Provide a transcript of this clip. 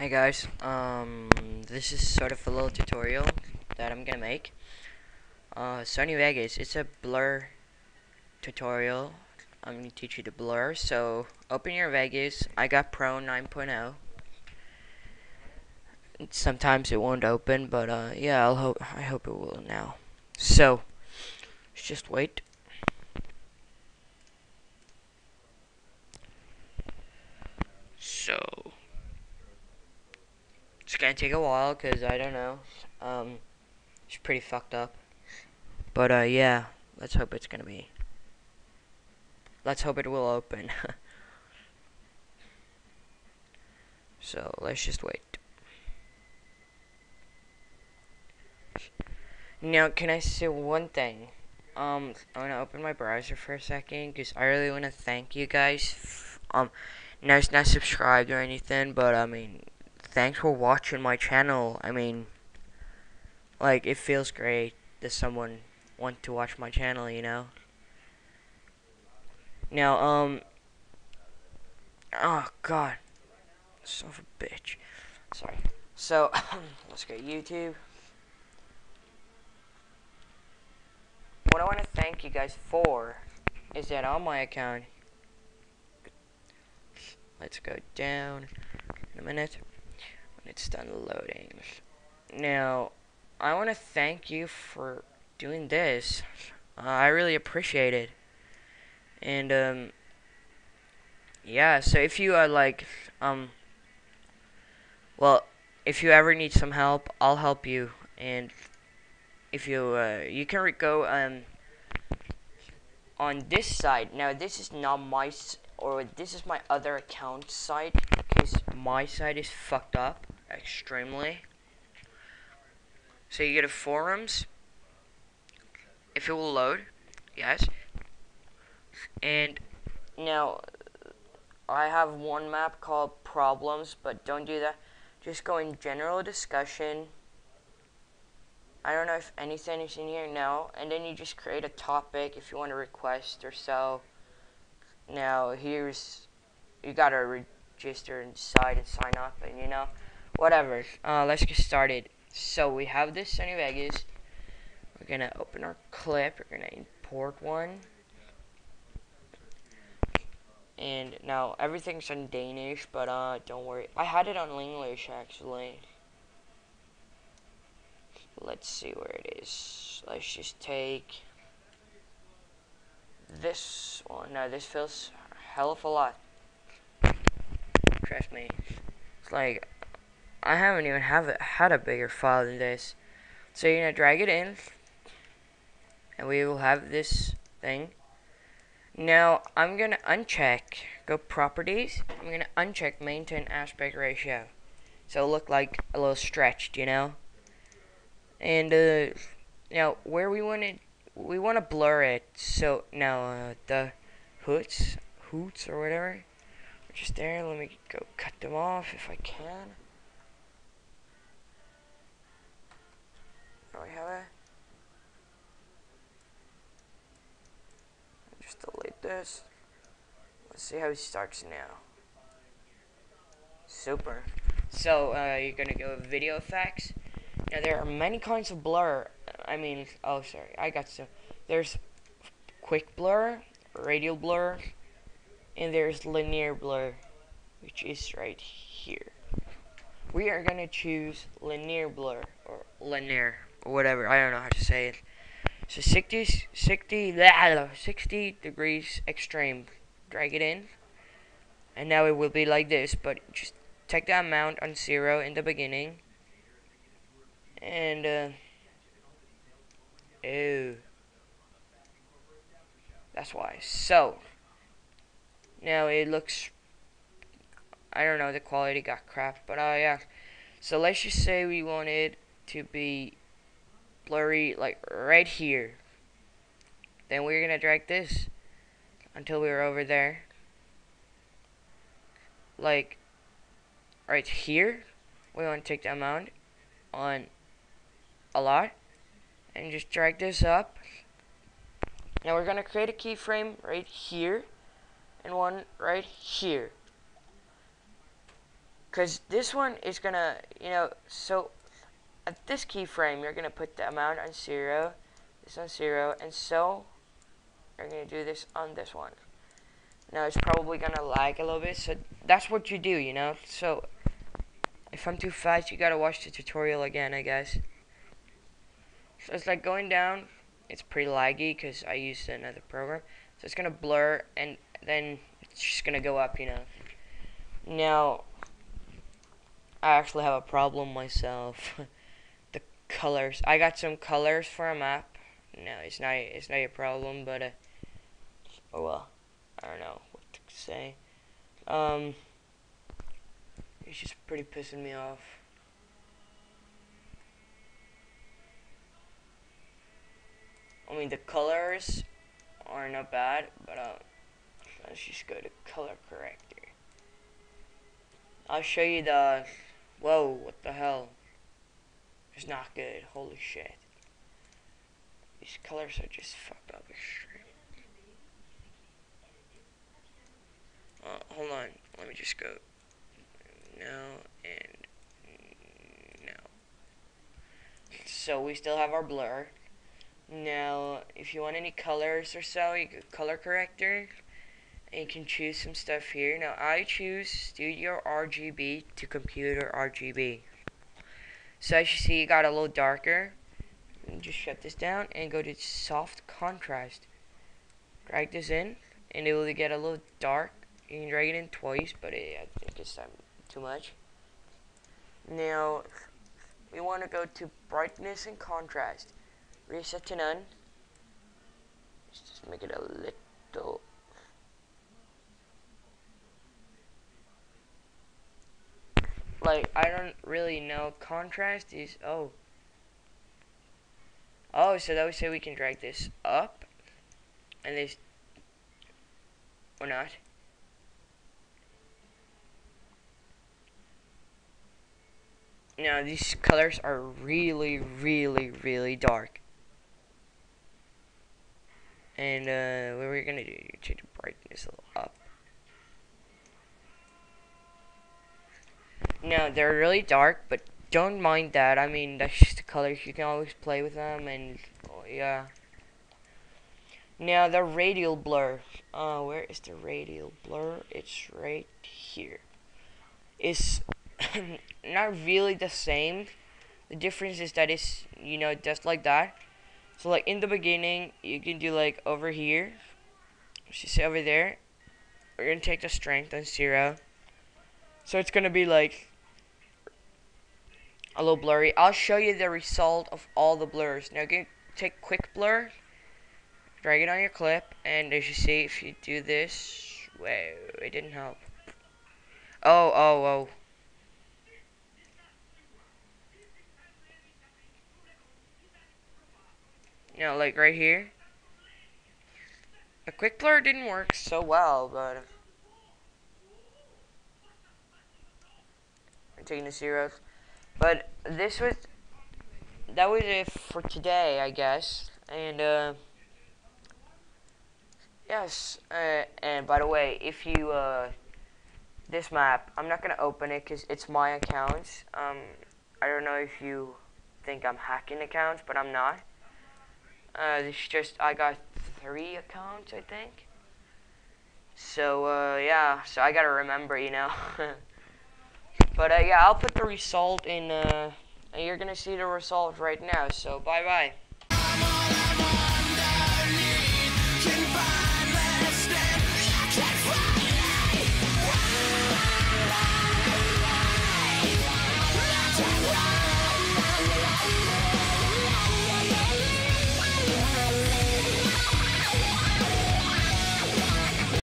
Hey guys, um, this is sort of a little tutorial that I'm gonna make. Uh, Sony Vegas, it's a blur tutorial. I'm gonna teach you to blur. So, open your Vegas. I got Pro 9.0. Sometimes it won't open, but uh, yeah, I'll hope I hope it will now. So, just wait. So. It's gonna take a while because I don't know. Um, it's pretty fucked up. But uh, yeah, let's hope it's gonna be. Let's hope it will open. so let's just wait. Now, can I say one thing? Um, I'm gonna open my browser for a second because I really want to thank you guys. Um, now it's not subscribed or anything, but I mean, thanks for watching my channel. I mean, like, it feels great that someone want to watch my channel, you know? Now, um, oh, God, son of a bitch. Sorry. So, let's go YouTube. What I want to thank you guys for is that on my account, let's go down in a minute it's done loading. Now, I want to thank you for doing this. Uh, I really appreciate it. And, um, yeah, so if you are like, um, well, if you ever need some help, I'll help you. And if you, uh, you can go, um, on this side. Now, this is not my, or this is my other account site, because my site is fucked up extremely. So you get a forums. If it will load, yes. And now I have one map called problems, but don't do that. Just go in general discussion. I don't know if anything is in here now. And then you just create a topic if you want to request or so. Now here's you gotta register inside and sign up and you know whatever. Uh, let's get started. So we have this Sony Vegas. We're gonna open our clip. We're gonna import one. And now everything's in Danish, but uh, don't worry. I had it on English actually. Let's see where it is. Let's just take this one. No, this feels hell of a lot. Trust me. It's like I haven't even have it, had a bigger file than this. So you're to drag it in. And we will have this thing. Now, I'm to uncheck, go properties. I'm to uncheck maintain aspect ratio. So it look like a little stretched, you know. And, uh, now, where we want to, we want to blur it. So, now, uh, the hoots, hoots or whatever, just there. Let me go cut them off if I can. This. Let's see how he starts now. Super. So, uh, you're gonna go video effects. Now, there are many kinds of blur. I mean, oh, sorry, I got some. There's quick blur, radial blur, and there's linear blur, which is right here. We are gonna choose linear blur, or linear or whatever. I don't know how to say it. So 60, 60, 60 degrees extreme. Drag it in. And now it will be like this, but just take the amount on zero in the beginning. And, uh, ew. That's why. So, now it looks, I don't know, the quality got crap, but, uh, yeah. So let's just say we wanted to be blurry like right here. Then we're going to drag this until we're over there. Like right here. We want to take the amount on a lot and just drag this up. Now we're going to create a keyframe right here and one right here. because this one is gonna, you know, so at this keyframe, you're gonna put the amount on zero, this on zero, and so you're gonna do this on this one. Now it's probably gonna lag a little bit, so that's what you do, you know. So if I'm too fast, you gotta watch the tutorial again, I guess. So it's like going down. It's pretty laggy because I used another program. So it's gonna blur, and then it's just gonna go up, you know. Now I actually have a problem myself. colors. I got some colors for a map. No, it's not. It's not a problem, but uh, oh well. I don't know what to say. Um, it's just pretty pissing me off. I mean, the colors are not bad, but uh, let's just go to color corrector. I'll show you the Whoa, what the hell? It's not good. Holy shit. These colors are just fucked up extreme. Uh, hold on. Let me just go. No and no. So we still have our blur. Now, if you want any colors or so, you go color corrector and you can choose some stuff here. Now I choose Studio RGB to Computer RGB. So as you see, it got a little darker. Just shut this down and go to Soft Contrast. Drag this in, and it will get a little dark. You can drag it in twice, but it, I think it's too much. Now, we want to go to Brightness and Contrast. Reset to none. Let's just make it a little like I don't really know. Contrast is oh. Oh, so that would say we can drag this up and this or not. Now these colors are really, really, really dark. And uh, what we're gonna do, change the brightness up. No, they're really dark, but don't mind that. I mean, that's just the colors. You can always play with them, and oh, yeah. Now, the radial blur. Uh, where is the radial blur? It's right here. It's not really the same. The difference is that it's, you know, just like that. So, like, in the beginning, you can do, like, over here. See over there. We're going to take the strength on zero. So, it's going to be, like, a little blurry. I'll show you the result of all the blurs. Now get, take quick blur, drag it on your clip, and as you see, if you do this, whoa, it didn't help. Oh, oh, oh. Now, like right here, the quick blur didn't work so well, but I'm taking the zeros. But this was that was it for today, I guess. And uh, yes, uh, and by the way, if you uh, this map, I'm not gonna open it because it's my account. Um, I don't know if you think I'm hacking accounts, but I'm not. Uh, it's just I got three accounts, I think. So uh, yeah, so I gotta remember, you know. But uh, yeah, I'll put the result in, uh, you're to see the result right now. So bye-bye.